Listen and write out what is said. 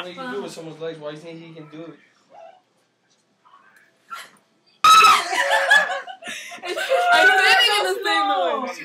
What you do with someone's legs? Why do you think he can do it? I'm standing in the same noise.